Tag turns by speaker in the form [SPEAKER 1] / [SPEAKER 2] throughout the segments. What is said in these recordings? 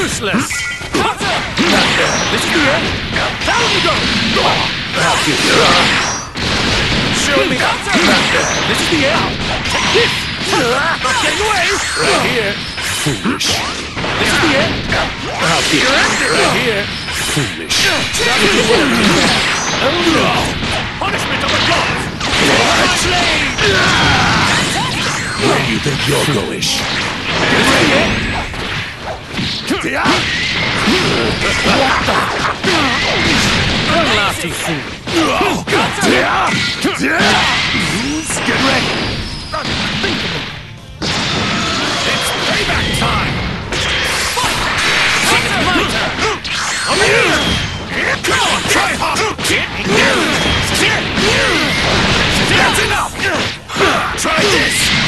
[SPEAKER 1] Useless! This is the end! This is the end! This! Is the end!
[SPEAKER 2] I'll.
[SPEAKER 1] Right here!
[SPEAKER 2] Foolish.
[SPEAKER 1] Punishment of the gods!
[SPEAKER 2] You think you're going?
[SPEAKER 1] Unlasting fool!
[SPEAKER 2] Get ready.
[SPEAKER 1] It's payback time! Over here! That's enough! Try this!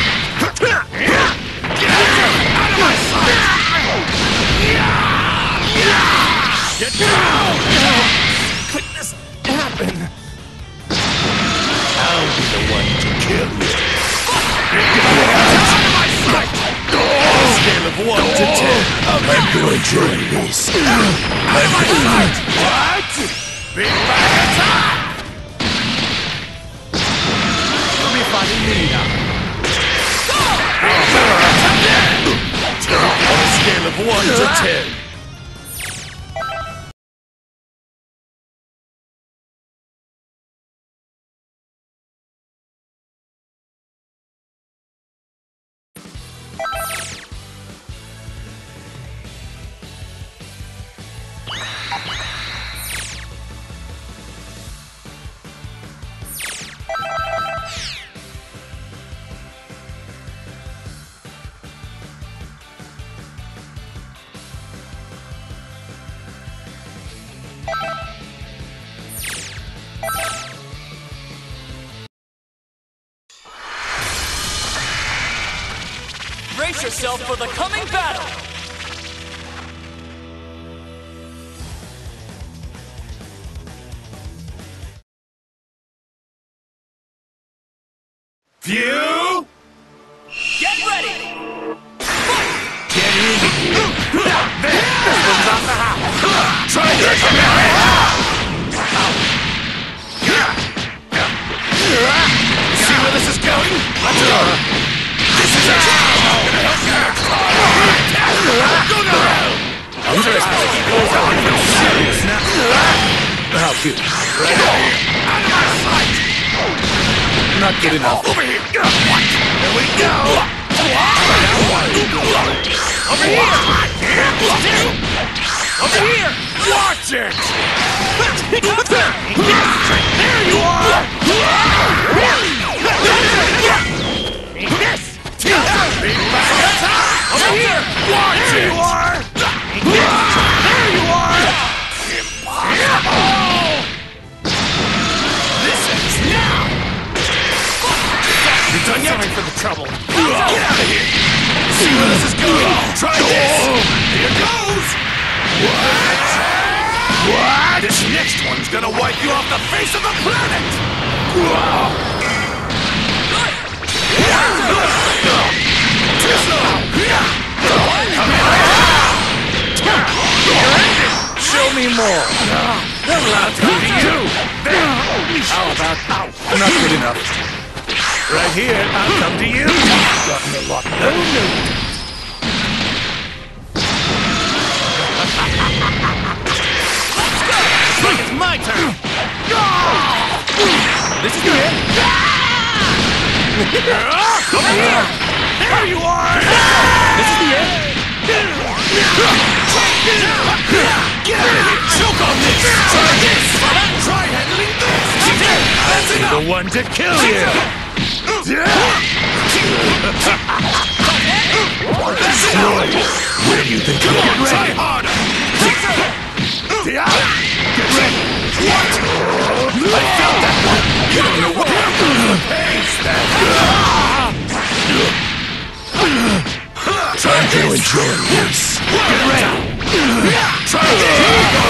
[SPEAKER 1] How could this happen?
[SPEAKER 2] I'll be the one to kill you.
[SPEAKER 1] On a
[SPEAKER 2] scale of 1 to 10, I'm enjoying this.
[SPEAKER 1] Out of my sight! What? Big Bang Attack! You'll be fighting me now.
[SPEAKER 2] On a scale of 1 to
[SPEAKER 3] 10, for the coming battle!
[SPEAKER 1] There you are! This! Big bang! Over here! Watch! There you are! There you are! Impossible! This ends now! You done yet? For the trouble. Get out of here! See where this is going? Try this! Here goes! What? What? This next one's gonna wipe you off the face of the planet! Too slow! Come
[SPEAKER 2] Show me more.
[SPEAKER 1] Allowed to be you!
[SPEAKER 2] How about Not good enough.
[SPEAKER 1] Right here, I'll come to you!
[SPEAKER 2] Gotten a lot.
[SPEAKER 1] No, no! Looks like it's my turn! This is the end! Over here! There you are! This is the end! Get out of here! Choke on this! Try this! Try handling this! That's enough! the one to kill you! Destroy! Where do you think you're
[SPEAKER 2] Come on, try
[SPEAKER 1] ready? Get ready!
[SPEAKER 2] What? I felt that! You what pace that!
[SPEAKER 1] Time to enjoy this!
[SPEAKER 2] Get ready! Try this!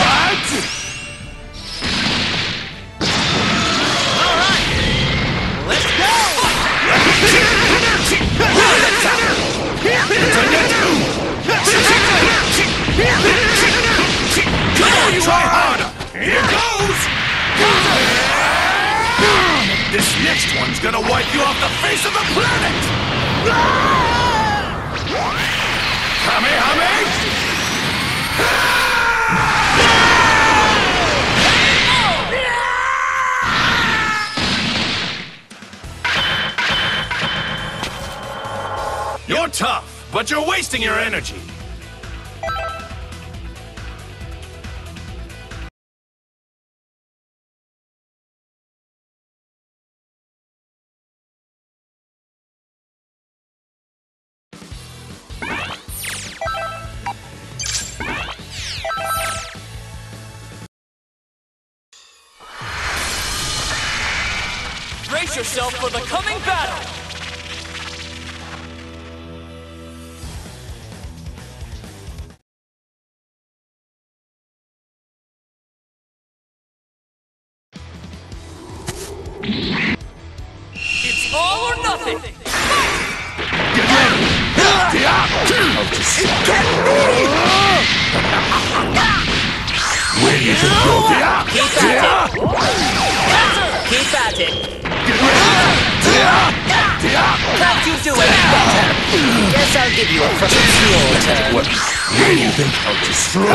[SPEAKER 3] Let's
[SPEAKER 2] try harder! Here goes! This next one's gonna wipe you off the face of the planet! Kamehameha! You're tough, but you're wasting your energy.
[SPEAKER 1] Where do you think you're ready?
[SPEAKER 4] Keep at it. Keep at it. Can't you do any better? Guess I'll give you a your turn.
[SPEAKER 1] Where do you think I'll destroy you?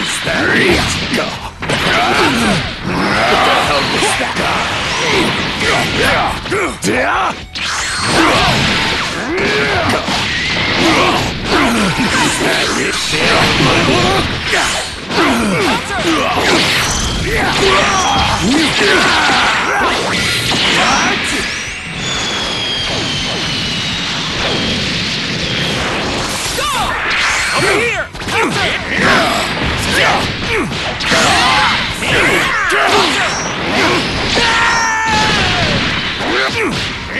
[SPEAKER 1] Is that it? What the hell was that?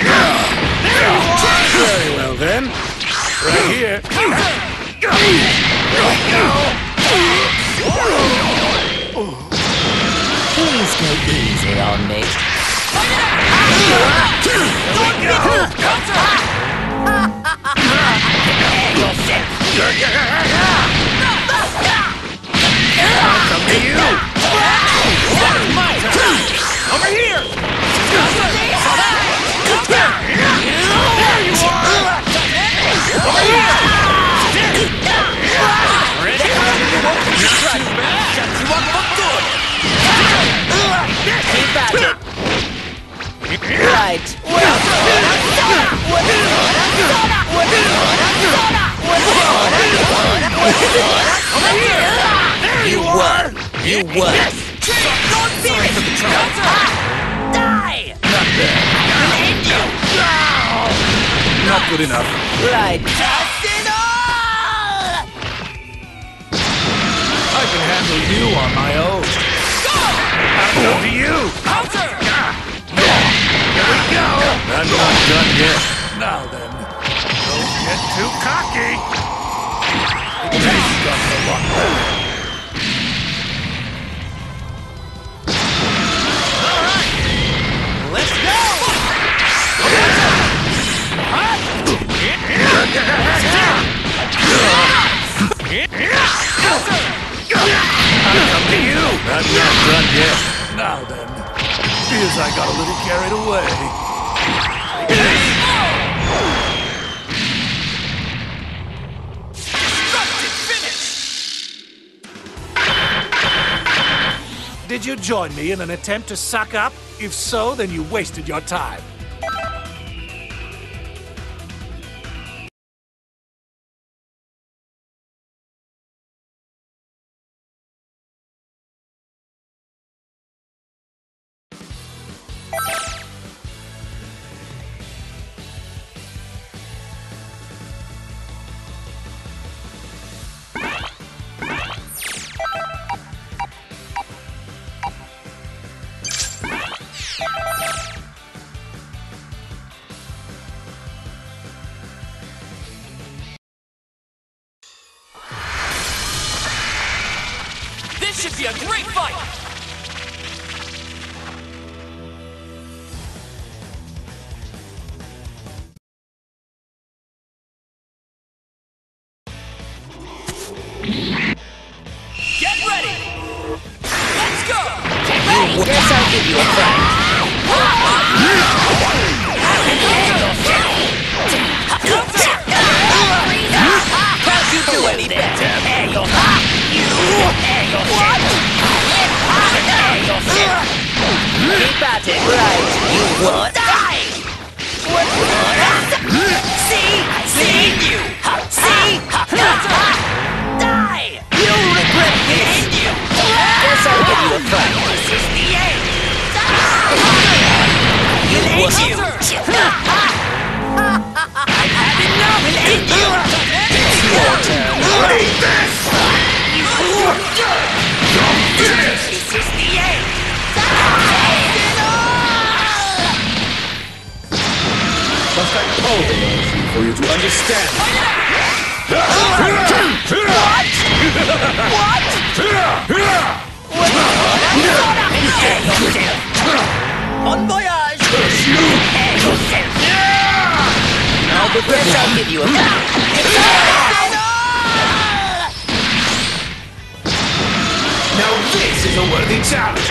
[SPEAKER 3] Here!
[SPEAKER 1] Very well then. Right here.
[SPEAKER 4] Please go easy on me.
[SPEAKER 1] Come to you.
[SPEAKER 3] Over here!
[SPEAKER 4] Right. You won. You won. Die!
[SPEAKER 1] Not good enough.
[SPEAKER 4] Right.
[SPEAKER 1] I can handle you on my own. I'll go to you. Go. I'm not done yet. Now then, don't get too cocky. The one.
[SPEAKER 3] Let's go!
[SPEAKER 1] You. I'm not done yet. Now then, feels I got a little carried away. Did you join me in an attempt to suck up? If so, then you wasted your time.
[SPEAKER 4] Keep at it, right? You would die. See, see you. See, die. You'll regret this. Guess I'll give you a fright. This is the end. You you. I've had enough. Will you? It's your turn. This is the end.
[SPEAKER 1] Must I call the name for you to understand? What? What?
[SPEAKER 4] Bon voyage! Now the guess I'll give you a
[SPEAKER 2] Now this is a worthy challenge.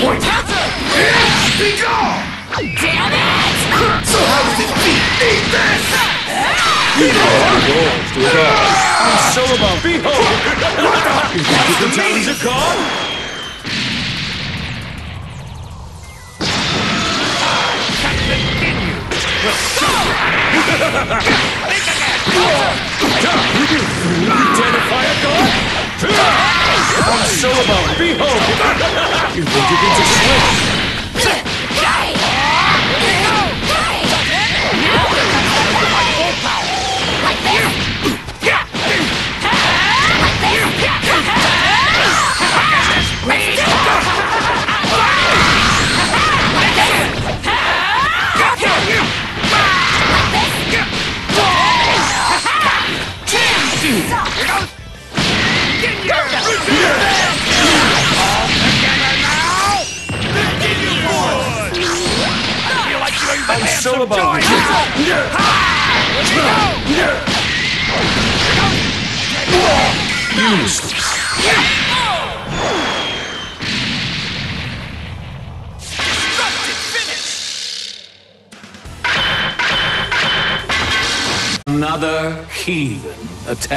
[SPEAKER 2] So sad! Disappointing! Be gone!
[SPEAKER 3] Damn it!
[SPEAKER 2] So how does it feel? Eat this!
[SPEAKER 1] You know I'm so about behold! You think the towns are gone? Identify a god? I'm so about behold! You think you can just swim?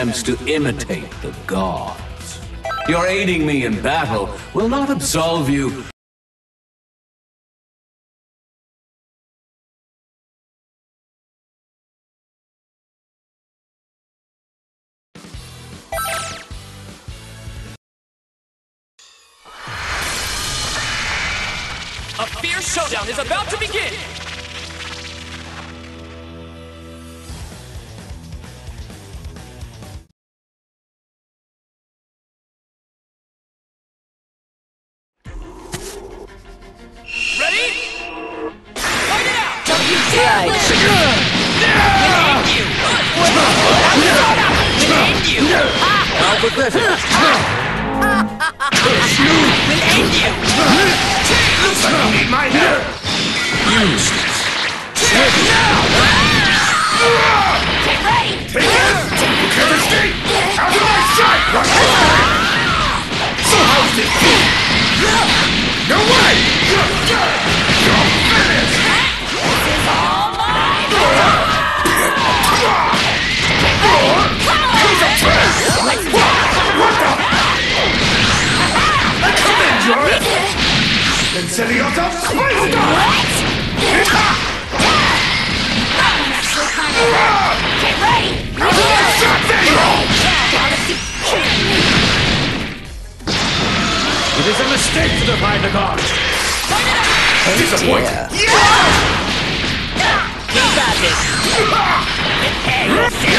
[SPEAKER 5] Attempts to imitate the gods. Your aiding me in battle will not absolve you
[SPEAKER 3] A fierce showdown is about to begin!
[SPEAKER 2] Mistake to defy the gods!
[SPEAKER 4] Disappointing.
[SPEAKER 2] Yeah!
[SPEAKER 4] Keep at it. Prepare yourself.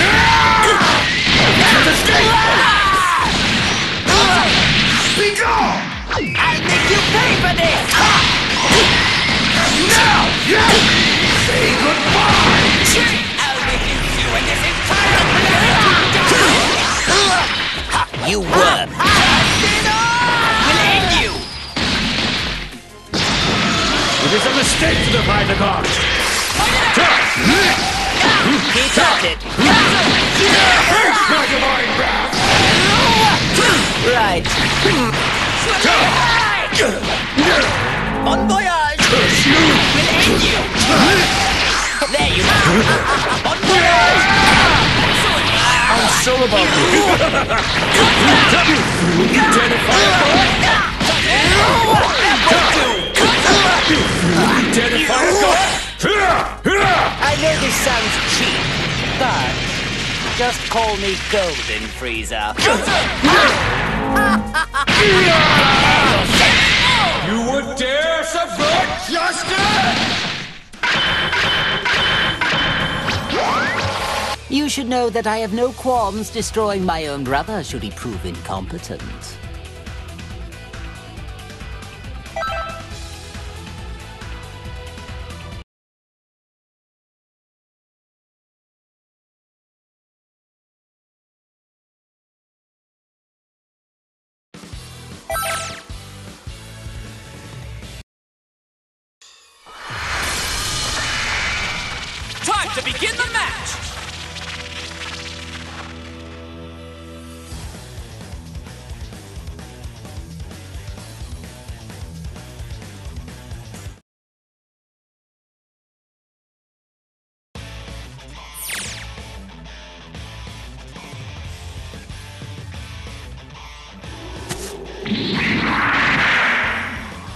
[SPEAKER 2] Be gone!
[SPEAKER 4] I'll make you pay for this.
[SPEAKER 2] Now! Yeah! Say goodbye!
[SPEAKER 4] I'll make you see when this entire You worm.
[SPEAKER 2] Is a mistake to defy the gods!
[SPEAKER 4] Keep at it.
[SPEAKER 2] My divine wrath!
[SPEAKER 4] Right. Bon voyage. Will end you. There you are. Bon voyage.
[SPEAKER 2] I'm so about you! Identify!
[SPEAKER 4] I know this sounds cheap, but just call me Golden Frieza.
[SPEAKER 2] You would dare subvert justice?
[SPEAKER 4] You should know that I have no qualms destroying my own brother should he prove incompetent.
[SPEAKER 3] To begin the match!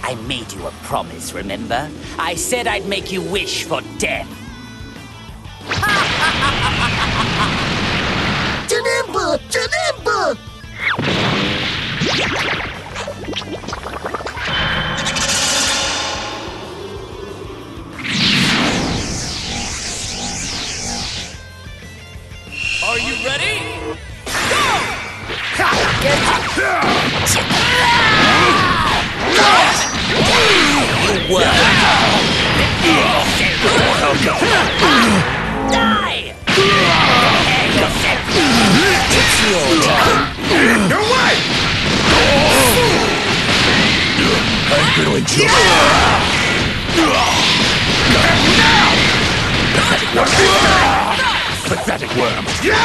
[SPEAKER 4] I made you a promise, remember? I said I'd make you wish for death.
[SPEAKER 3] Are you ready?
[SPEAKER 4] You were.
[SPEAKER 2] Gonna enjoy Pathetic worm! Yeah!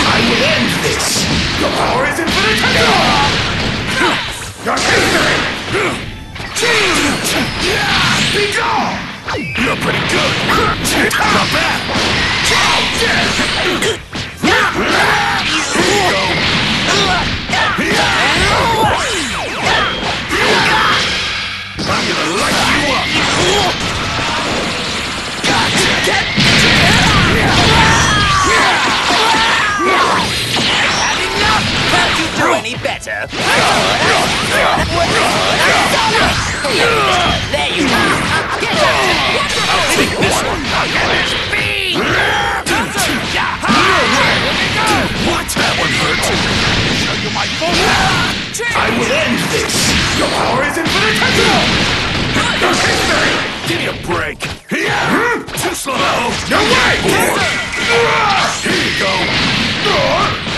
[SPEAKER 2] I will end this! Your power is infinite! Your history! Be gone! You're pretty good! Not bad! I'm gonna light you up!
[SPEAKER 4] Can't you any better? There you are. Get out.
[SPEAKER 2] I'll take this one! What? That one hurt! Show you my full I will end this! Your power is infinitesimal! Your history! Give me a break! Yeah. Too slow! No way! Here you go!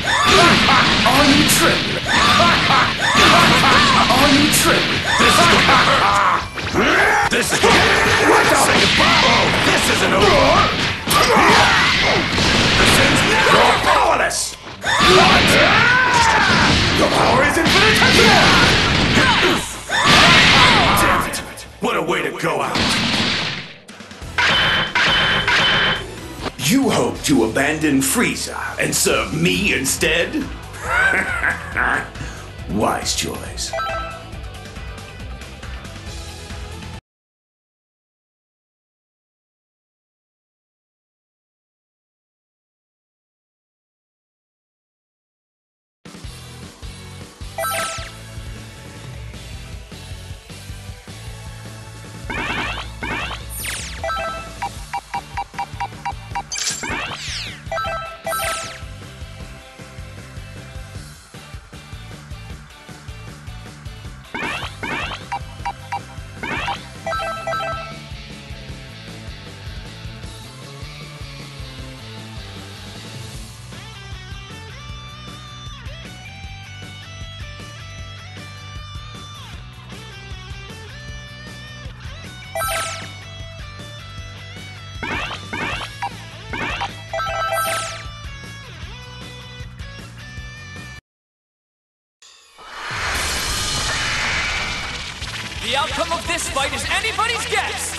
[SPEAKER 2] Are you tripping? Are you tripping? This is the... This is the... What the... Say goodbye! This isn't over! This is... You're powerless! What? Your power is infinite! To abandon Frieza and serve me instead? Wise choice.
[SPEAKER 3] This fight is anybody's guess!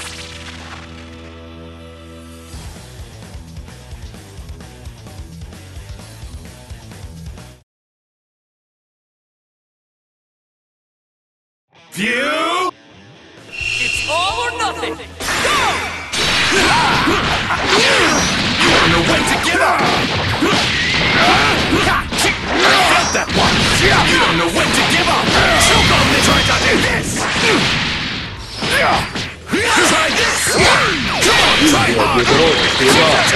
[SPEAKER 2] That's!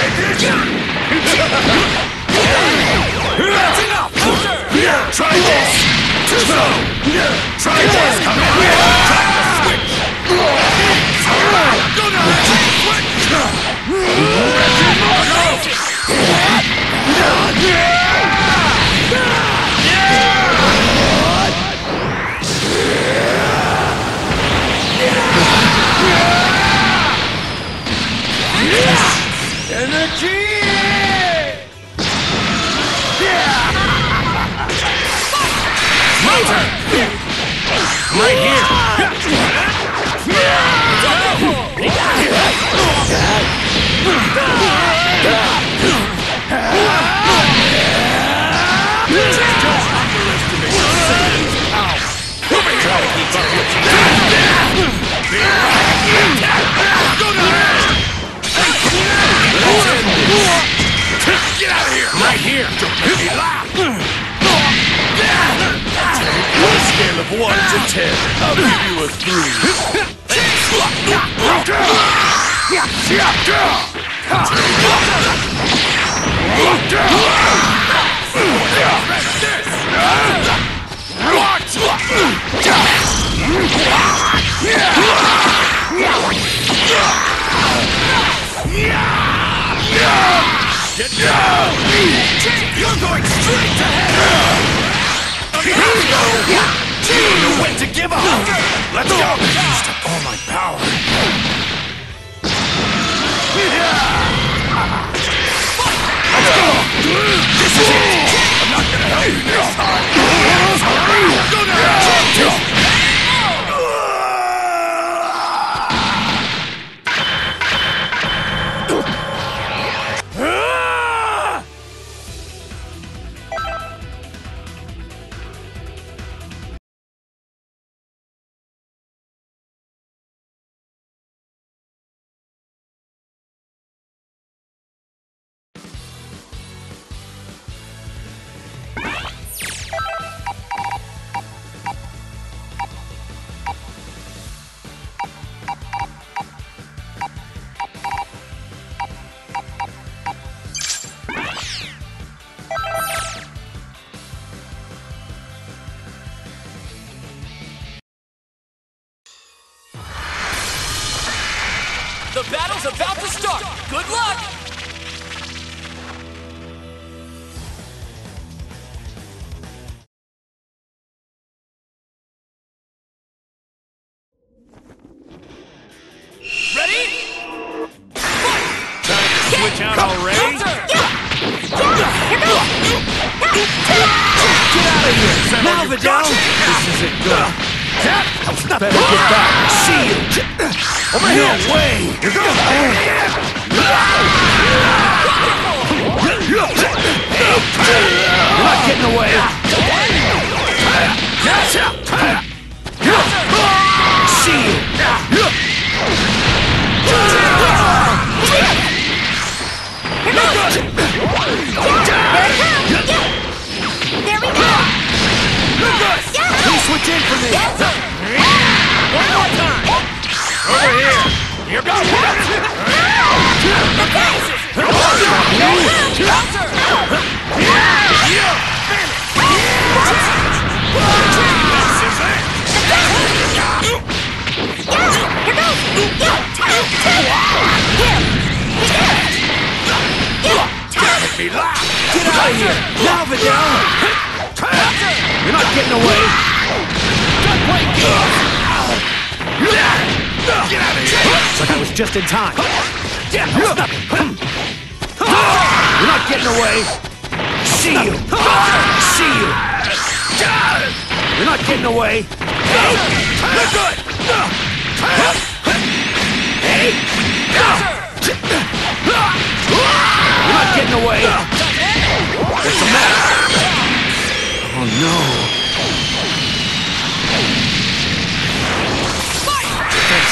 [SPEAKER 2] Try this! Too slow! Try this! Switch! Go now! Switch! Right here! Get out of here! Right here! Don't make me laugh! Of 1 to 10, I'll give you a 3. Get down! You're going straight to hell! You know when to give up! Let's go! Used up all my power. Let's go! This is it! I'm not gonna help you this time! Go now!
[SPEAKER 3] About to start! Good luck! Ready?
[SPEAKER 1] Switch out already?
[SPEAKER 3] Counter! Vidal! This isn't good. Better get back. See you. Over here. No way. You're gonna win! You're not getting away. See you.
[SPEAKER 6] There we go!
[SPEAKER 3] Please switch in for me.
[SPEAKER 7] One more time! Over here! Here goes!
[SPEAKER 3] Get out of here. Now, Vidal. You're not getting away.
[SPEAKER 7] Don't play games! Get out of here!
[SPEAKER 3] Looks like I was just in time. You're not getting away. See you. See you. You're not getting away.
[SPEAKER 7] We're good!
[SPEAKER 3] You're not getting away. What's the matter? Oh no.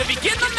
[SPEAKER 7] to
[SPEAKER 1] begin the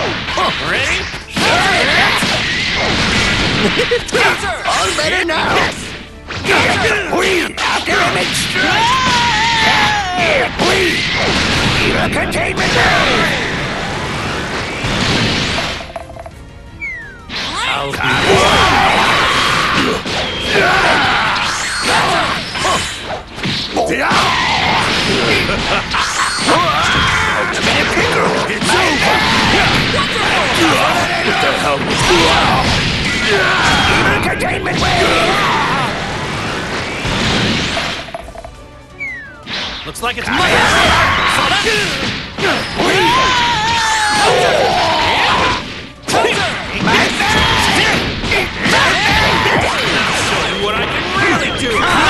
[SPEAKER 1] Ready?
[SPEAKER 4] All better now. We after image strike. Here, we. Evil Containment.
[SPEAKER 2] I'll be.
[SPEAKER 4] It's over.
[SPEAKER 2] What the hell was
[SPEAKER 4] Evil Containment ray.
[SPEAKER 3] Looks like it's my what I can really do.